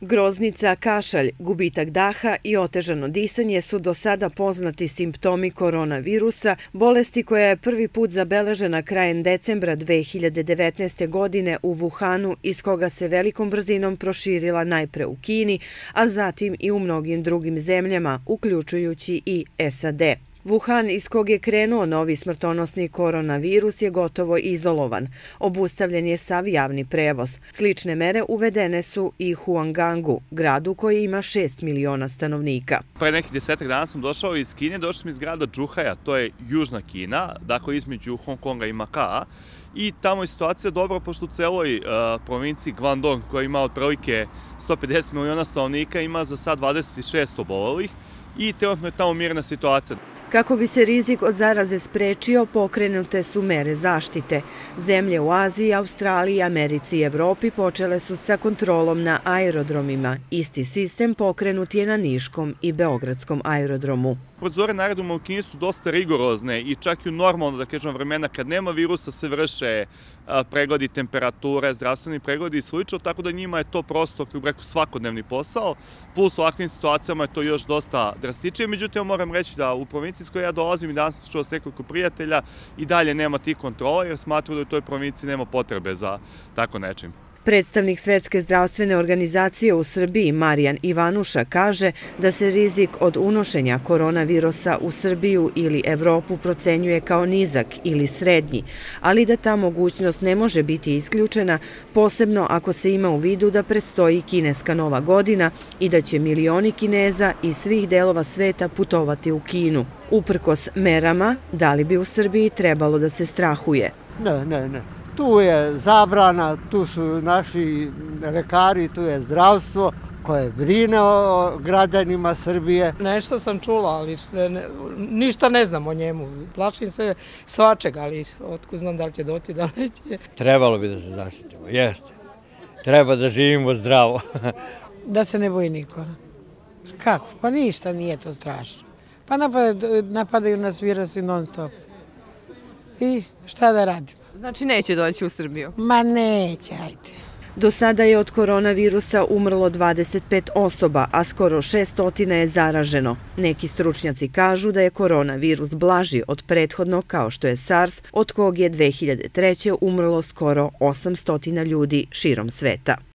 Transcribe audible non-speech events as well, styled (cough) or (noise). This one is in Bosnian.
Groznica, kašalj, gubitak daha i otežano disanje su do sada poznati simptomi koronavirusa, bolesti koja je prvi put zabeležena krajem decembra 2019. godine u Wuhanu, iz koga se velikom brzinom proširila najpre u Kini, a zatim i u mnogim drugim zemljama, uključujući i SAD. Wuhan, iz kog je krenuo novi smrtonosni koronavirus, je gotovo izolovan. Obustavljen je sav javni prevoz. Slične mere uvedene su i Huangangu, gradu koji ima 6 miliona stanovnika. Pre nekih desetak dana sam došao iz Kine, došao sam iz grada Džuhaja, to je južna Kina, dakle između Hong Konga i Makaa. I tamo je situacija dobra, pošto u celoj uh, provinciji Guangdong, koja ima otprilike 150 miliona stanovnika, ima za sad 26 obolelih i trenutno je tamo mirna situacija. Kako bi se rizik od zaraze sprečio, pokrenute su mere zaštite. Zemlje u Aziji, Australiji, Americi i Evropi počele su sa kontrolom na aerodromima. Isti sistem pokrenut je na Niškom i Beogradskom aerodromu. Procedure nareduma u Kini su dosta rigorozne i čak i u normalno, da kažem, vremena kad nema virusa se vrše pregledi temperature, zdravstveni pregledi i sl. Tako da njima je to prosto, kako rekao, svakodnevni posao. Plus u ovakvim situacijama je to još dosta drastičije. Međutim, moram reći da u provinciji s kojoj ja dolazim i danas sam čuo s nekoliko prijatelja i dalje nema tih kontrola jer smatruju da u toj provinciji nema potrebe za tako nečim. Predstavnik Svetske zdravstvene organizacije u Srbiji, Marijan Ivanuša, kaže da se rizik od unošenja koronavirusa u Srbiju ili Evropu procenjuje kao nizak ili srednji, ali da ta mogućnost ne može biti isključena, posebno ako se ima u vidu da predstoji kineska nova godina i da će milioni kineza iz svih delova sveta putovati u Kinu. Uprkos merama, da li bi u Srbiji trebalo da se strahuje? Ne, ne, ne tu je zabrana, tu su naši lekari, tu je zdravstvo koje brine o građanima Srbije. Nešto sam čula, ali ništa ne znam o njemu. Plašim se svačega, ali otko znam da li će doći, da li će. Trebalo bi da se zaštitimo, jeste. Treba da živimo zdravo. (laughs) da se ne boji niko. Kako? Pa ništa nije to strašno. Pa napadaju nas virusi non stop. I šta da radimo? Znači neće doći u Srbiju? Ma neće, ajde. Do sada je od koronavirusa umrlo 25 osoba, a skoro 600 je zaraženo. Neki stručnjaci kažu da je koronavirus blaži od prethodnog kao što je SARS, od kog je 2003. umrlo skoro 800 ljudi širom sveta.